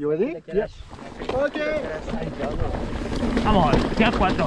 You ready? Yes. Okay. Vamos, ya cuatro.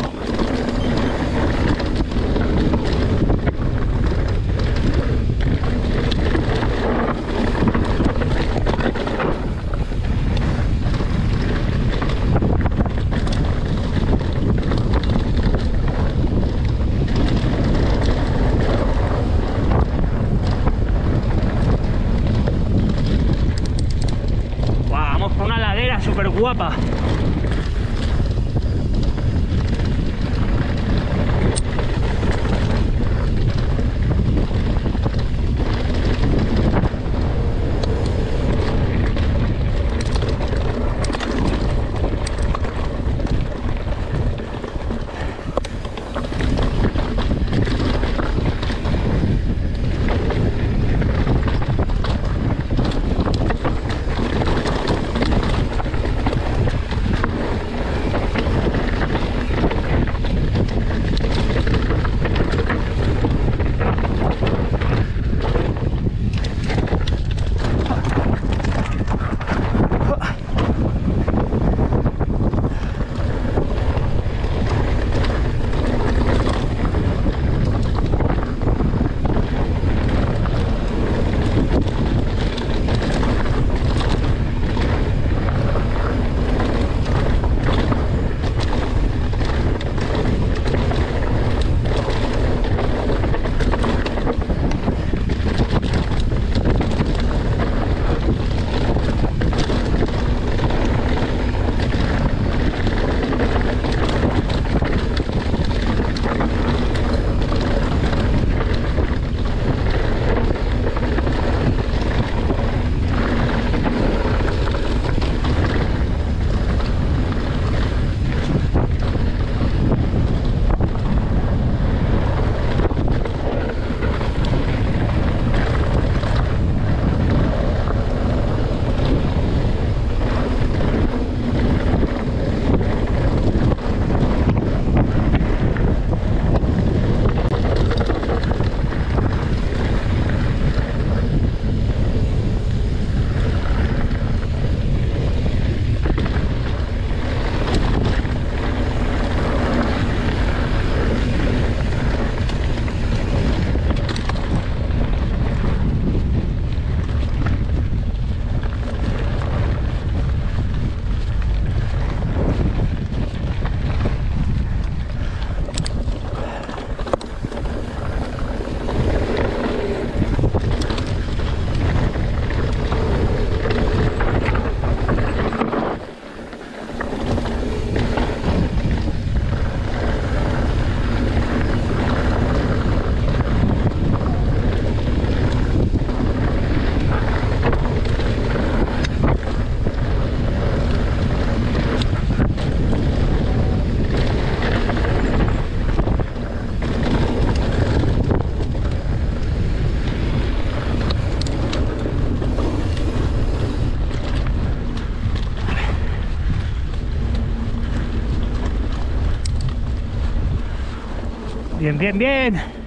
Bien, bien, bien.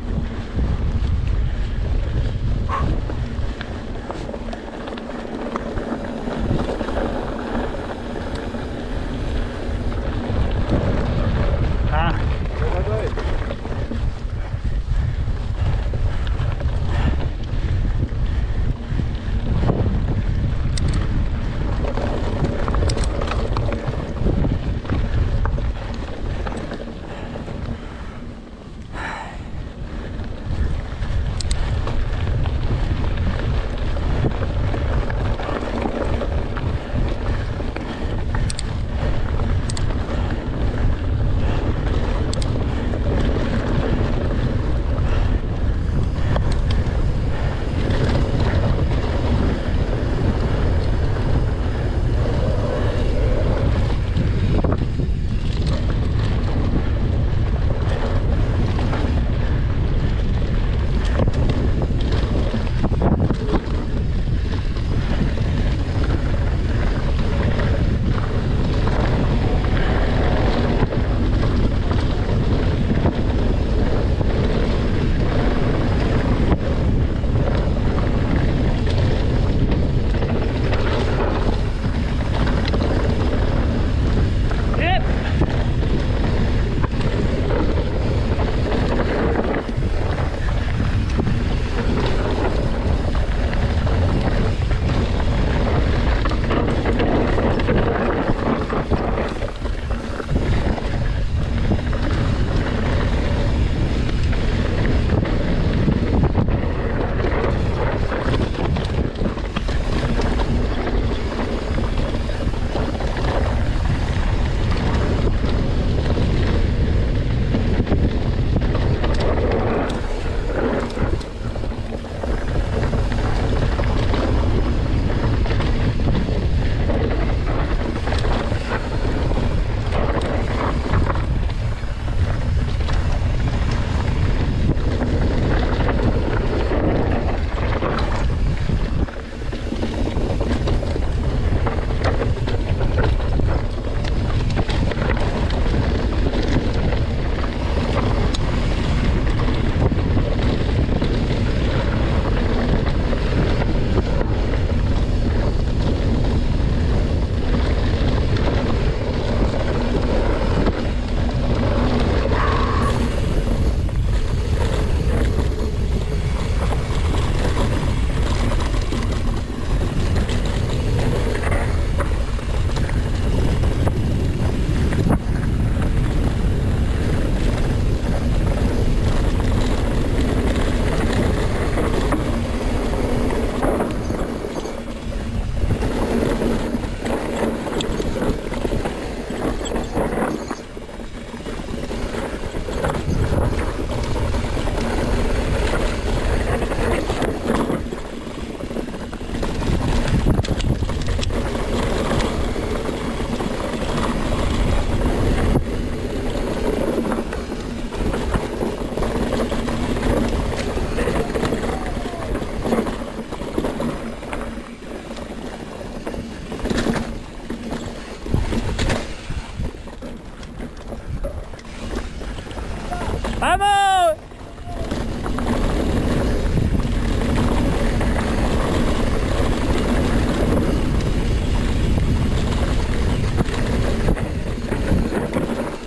¡Vamos!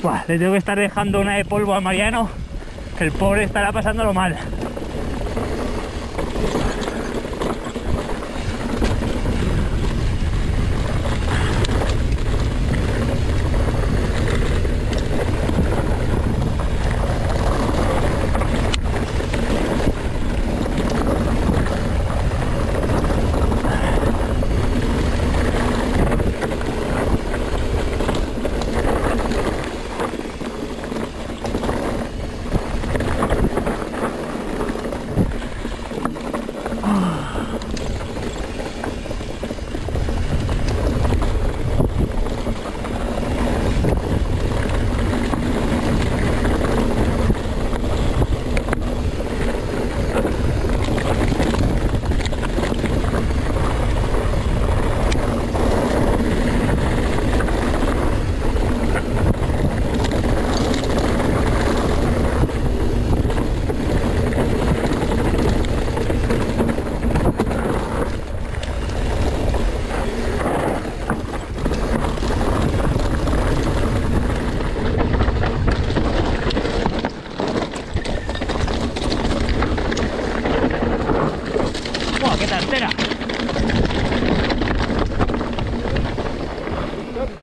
Buah, le tengo que estar dejando una de polvo a Mariano. El pobre estará pasándolo mal.